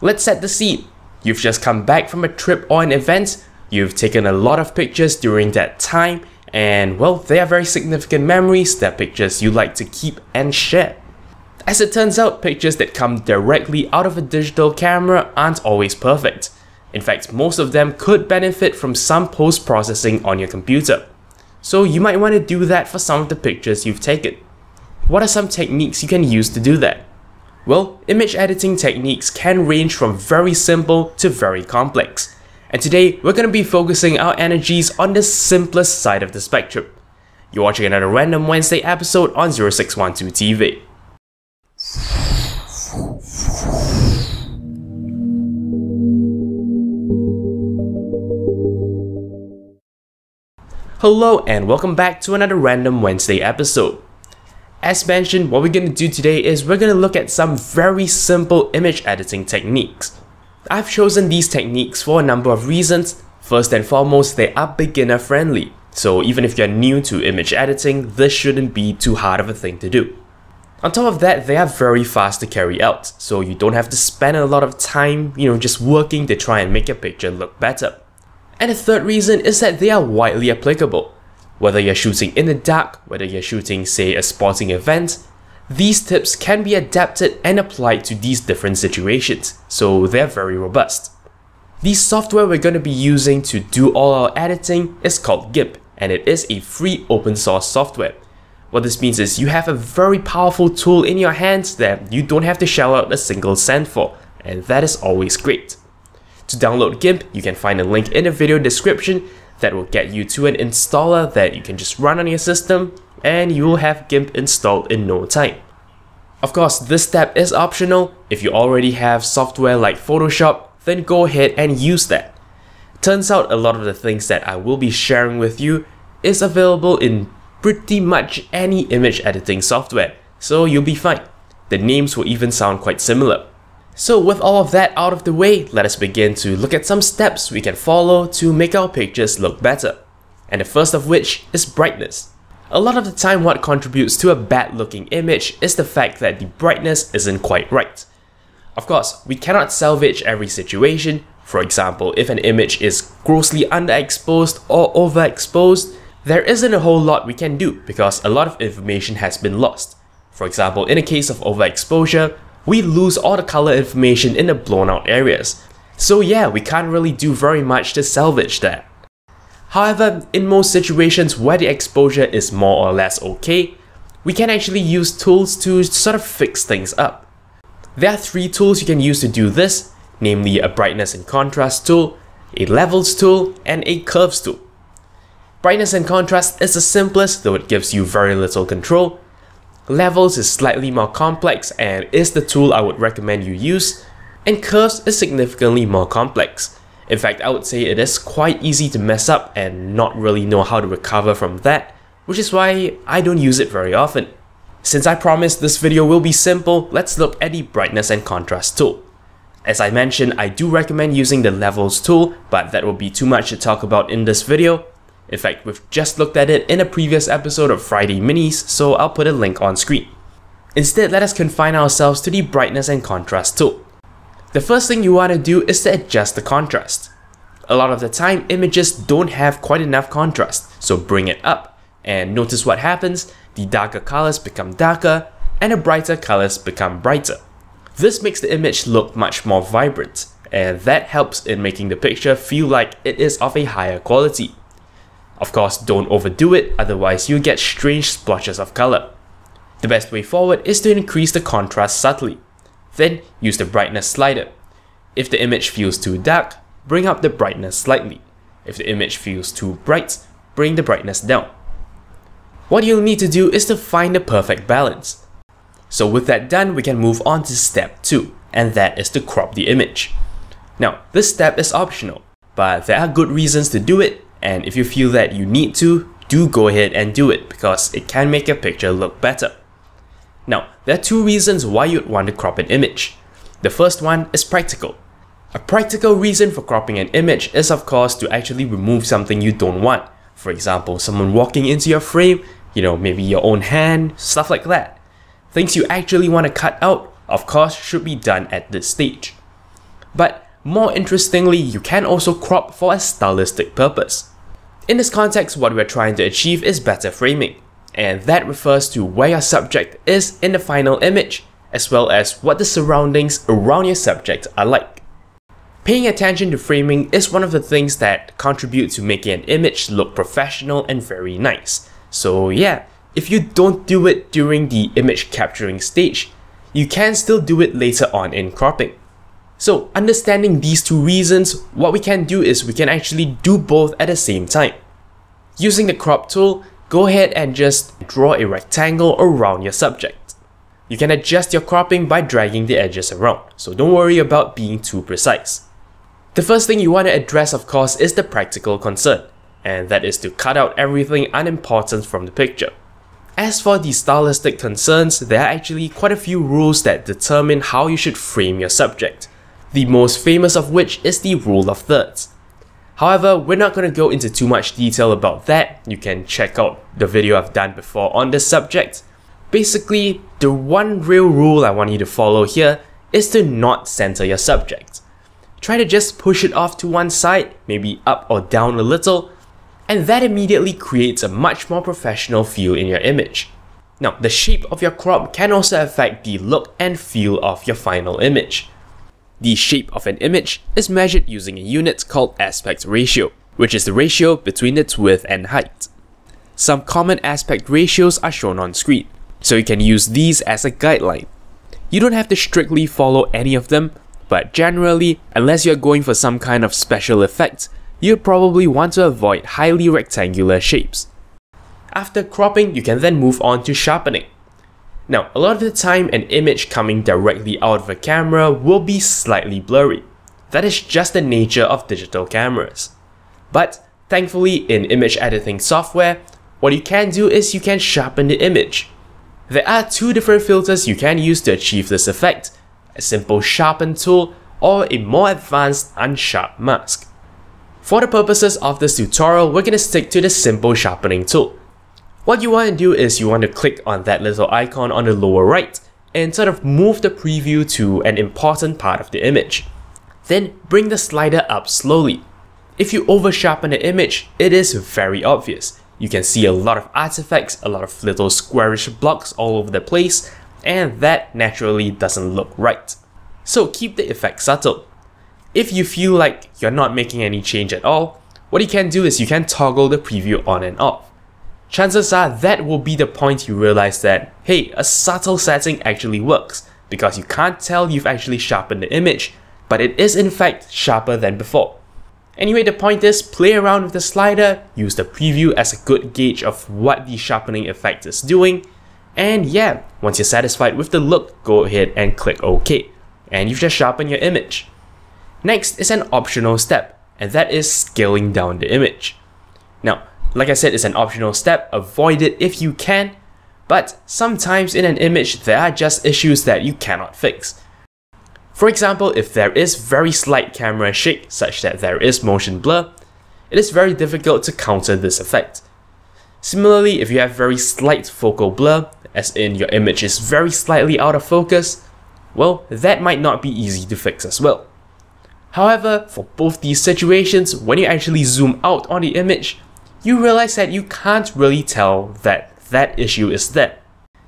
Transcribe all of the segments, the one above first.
Let's set the scene. You've just come back from a trip or an event, you've taken a lot of pictures during that time, and well, they are very significant memories that pictures you like to keep and share. As it turns out, pictures that come directly out of a digital camera aren't always perfect. In fact, most of them could benefit from some post-processing on your computer. So you might want to do that for some of the pictures you've taken. What are some techniques you can use to do that? Well, image editing techniques can range from very simple to very complex. And today, we're going to be focusing our energies on the simplest side of the spectrum. You're watching another Random Wednesday episode on 0612 TV. Hello and welcome back to another Random Wednesday episode. As mentioned, what we're going to do today is we're going to look at some very simple image editing techniques. I've chosen these techniques for a number of reasons. First and foremost, they are beginner friendly. So even if you're new to image editing, this shouldn't be too hard of a thing to do. On top of that, they are very fast to carry out, so you don't have to spend a lot of time, you know, just working to try and make your picture look better. And the third reason is that they are widely applicable. Whether you're shooting in the dark, whether you're shooting, say, a sporting event, these tips can be adapted and applied to these different situations, so they're very robust. The software we're going to be using to do all our editing is called GIMP, and it is a free open source software. What this means is you have a very powerful tool in your hands that you don't have to shell out a single cent for, and that is always great. To download GIMP, you can find a link in the video description that will get you to an installer that you can just run on your system and you will have GIMP installed in no time. Of course, this step is optional. If you already have software like Photoshop, then go ahead and use that. Turns out a lot of the things that I will be sharing with you is available in pretty much any image editing software, so you'll be fine. The names will even sound quite similar. So with all of that out of the way, let us begin to look at some steps we can follow to make our pictures look better. And the first of which is brightness. A lot of the time what contributes to a bad looking image is the fact that the brightness isn't quite right. Of course, we cannot salvage every situation. For example, if an image is grossly underexposed or overexposed, there isn't a whole lot we can do because a lot of information has been lost. For example, in a case of overexposure, we lose all the color information in the blown out areas. So yeah, we can't really do very much to salvage that. However, in most situations where the exposure is more or less okay, we can actually use tools to sort of fix things up. There are three tools you can use to do this, namely a brightness and contrast tool, a levels tool, and a curves tool. Brightness and contrast is the simplest though it gives you very little control, Levels is slightly more complex and is the tool I would recommend you use, and Curves is significantly more complex. In fact, I would say it is quite easy to mess up and not really know how to recover from that, which is why I don't use it very often. Since I promised this video will be simple, let's look at the brightness and contrast tool. As I mentioned, I do recommend using the levels tool, but that will be too much to talk about in this video, in fact, we've just looked at it in a previous episode of Friday Minis, so I'll put a link on screen. Instead, let us confine ourselves to the brightness and contrast tool. The first thing you want to do is to adjust the contrast. A lot of the time, images don't have quite enough contrast, so bring it up. And notice what happens, the darker colors become darker, and the brighter colors become brighter. This makes the image look much more vibrant, and that helps in making the picture feel like it is of a higher quality. Of course, don't overdo it, otherwise you'll get strange splotches of color. The best way forward is to increase the contrast subtly. Then use the brightness slider. If the image feels too dark, bring up the brightness slightly. If the image feels too bright, bring the brightness down. What you'll need to do is to find the perfect balance. So with that done, we can move on to step 2, and that is to crop the image. Now, this step is optional, but there are good reasons to do it and if you feel that you need to, do go ahead and do it because it can make your picture look better. Now, there are two reasons why you'd want to crop an image. The first one is practical. A practical reason for cropping an image is of course to actually remove something you don't want. For example, someone walking into your frame, you know, maybe your own hand, stuff like that. Things you actually want to cut out, of course, should be done at this stage. But more interestingly, you can also crop for a stylistic purpose. In this context, what we're trying to achieve is better framing, and that refers to where your subject is in the final image, as well as what the surroundings around your subject are like. Paying attention to framing is one of the things that contribute to making an image look professional and very nice. So yeah, if you don't do it during the image capturing stage, you can still do it later on in cropping. So understanding these two reasons, what we can do is we can actually do both at the same time. Using the crop tool, go ahead and just draw a rectangle around your subject. You can adjust your cropping by dragging the edges around, so don't worry about being too precise. The first thing you want to address of course is the practical concern, and that is to cut out everything unimportant from the picture. As for the stylistic concerns, there are actually quite a few rules that determine how you should frame your subject, the most famous of which is the rule of thirds. However, we're not going to go into too much detail about that, you can check out the video I've done before on this subject. Basically, the one real rule I want you to follow here is to not center your subject try to just push it off to one side, maybe up or down a little, and that immediately creates a much more professional feel in your image. Now, the shape of your crop can also affect the look and feel of your final image. The shape of an image is measured using a unit called aspect ratio, which is the ratio between its width and height. Some common aspect ratios are shown on screen, so you can use these as a guideline. You don't have to strictly follow any of them, but generally, unless you're going for some kind of special effect, you probably want to avoid highly rectangular shapes. After cropping, you can then move on to sharpening. Now, a lot of the time, an image coming directly out of a camera will be slightly blurry. That is just the nature of digital cameras. But thankfully, in image editing software, what you can do is you can sharpen the image. There are two different filters you can use to achieve this effect, a simple sharpen tool, or a more advanced unsharp mask. For the purposes of this tutorial, we're going to stick to the simple sharpening tool. What you want to do is you want to click on that little icon on the lower right and sort of move the preview to an important part of the image. Then bring the slider up slowly. If you over sharpen the image, it is very obvious. You can see a lot of artifacts, a lot of little squarish blocks all over the place, and that naturally doesn't look right. So keep the effect subtle. If you feel like you're not making any change at all, what you can do is you can toggle the preview on and off. Chances are that will be the point you realize that, hey, a subtle setting actually works, because you can't tell you've actually sharpened the image, but it is in fact sharper than before. Anyway, the point is, play around with the slider, use the preview as a good gauge of what the sharpening effect is doing, and yeah, once you're satisfied with the look, go ahead and click OK. And you've just sharpened your image. Next is an optional step, and that is scaling down the image. Like I said, it's an optional step, avoid it if you can, but sometimes in an image there are just issues that you cannot fix. For example, if there is very slight camera shake such that there is motion blur, it is very difficult to counter this effect. Similarly, if you have very slight focal blur, as in your image is very slightly out of focus, well, that might not be easy to fix as well. However, for both these situations, when you actually zoom out on the image, you realize that you can't really tell that that issue is there.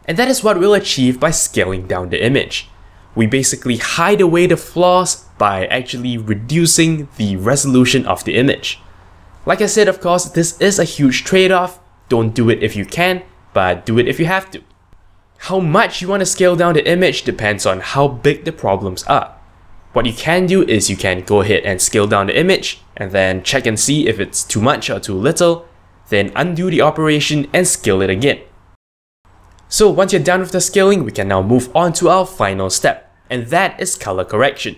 And that is what we'll achieve by scaling down the image. We basically hide away the flaws by actually reducing the resolution of the image. Like I said, of course, this is a huge trade-off. Don't do it if you can, but do it if you have to. How much you want to scale down the image depends on how big the problems are. What you can do is you can go ahead and scale down the image and then check and see if it's too much or too little, then undo the operation and scale it again. So once you're done with the scaling, we can now move on to our final step, and that is color correction.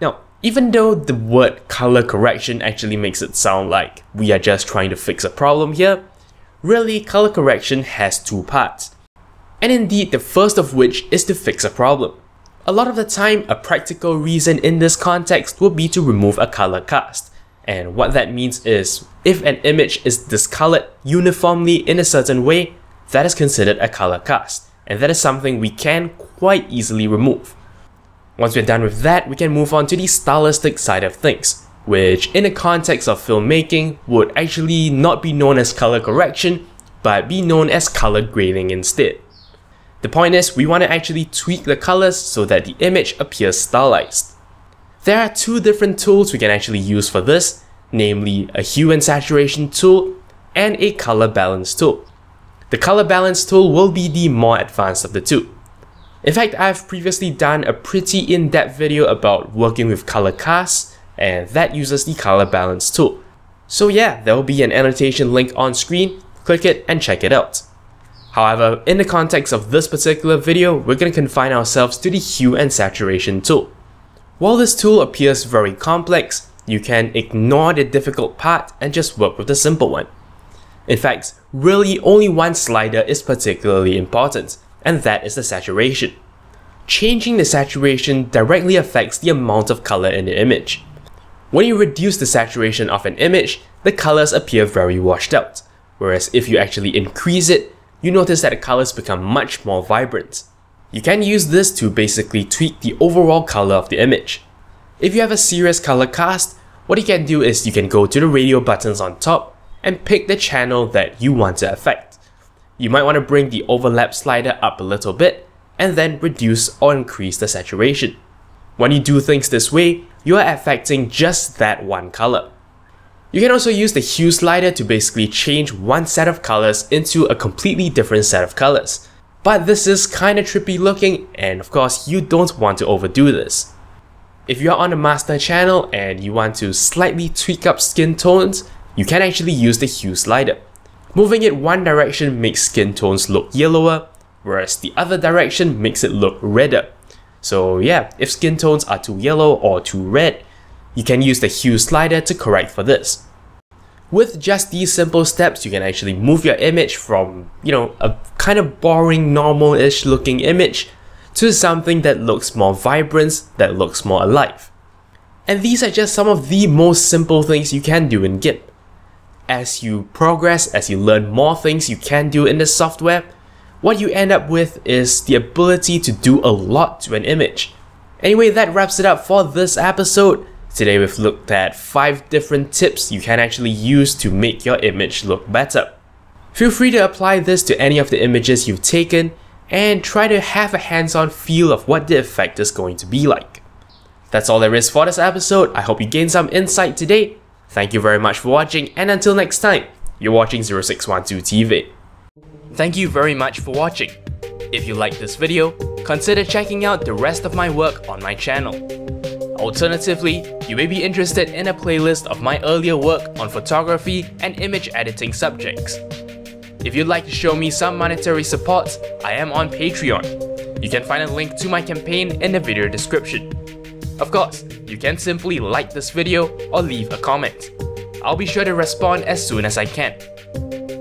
Now, even though the word color correction actually makes it sound like we are just trying to fix a problem here, really color correction has two parts and indeed the first of which is to fix a problem. A lot of the time, a practical reason in this context would be to remove a color cast. And what that means is, if an image is discolored uniformly in a certain way, that is considered a color cast, and that is something we can quite easily remove. Once we're done with that, we can move on to the stylistic side of things, which in the context of filmmaking would actually not be known as color correction, but be known as color grading instead. The point is, we want to actually tweak the colors so that the image appears stylized. There are two different tools we can actually use for this, namely a hue and saturation tool and a color balance tool. The color balance tool will be the more advanced of the two. In fact, I've previously done a pretty in-depth video about working with color casts, and that uses the color balance tool. So yeah, there will be an annotation link on screen, click it and check it out. However, in the context of this particular video, we're going to confine ourselves to the hue and saturation tool. While this tool appears very complex, you can ignore the difficult part and just work with the simple one. In fact, really only one slider is particularly important, and that is the saturation. Changing the saturation directly affects the amount of color in the image. When you reduce the saturation of an image, the colors appear very washed out, whereas if you actually increase it, you notice that the colors become much more vibrant. You can use this to basically tweak the overall color of the image. If you have a serious color cast, what you can do is you can go to the radio buttons on top and pick the channel that you want to affect. You might want to bring the overlap slider up a little bit and then reduce or increase the saturation. When you do things this way, you are affecting just that one color. You can also use the hue slider to basically change one set of colors into a completely different set of colors. But this is kinda trippy looking and of course you don't want to overdo this. If you're on the master channel and you want to slightly tweak up skin tones, you can actually use the hue slider. Moving it one direction makes skin tones look yellower, whereas the other direction makes it look redder. So yeah, if skin tones are too yellow or too red, you can use the hue slider to correct for this. With just these simple steps, you can actually move your image from, you know, a kind of boring, normal-ish looking image to something that looks more vibrant, that looks more alive. And these are just some of the most simple things you can do in GIMP as you progress, as you learn more things you can do in the software, what you end up with is the ability to do a lot to an image. Anyway, that wraps it up for this episode. Today we've looked at 5 different tips you can actually use to make your image look better. Feel free to apply this to any of the images you've taken and try to have a hands-on feel of what the effect is going to be like. That's all there is for this episode. I hope you gained some insight today Thank you very much for watching and until next time, you're watching 0612 TV. Thank you very much for watching. If you liked this video, consider checking out the rest of my work on my channel. Alternatively, you may be interested in a playlist of my earlier work on photography and image editing subjects. If you'd like to show me some monetary support, I am on Patreon. You can find a link to my campaign in the video description. Of course, you can simply like this video or leave a comment. I'll be sure to respond as soon as I can.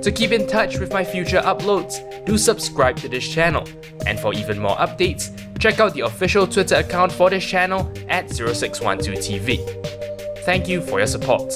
To keep in touch with my future uploads, do subscribe to this channel. And for even more updates, check out the official Twitter account for this channel at 0612TV. Thank you for your support.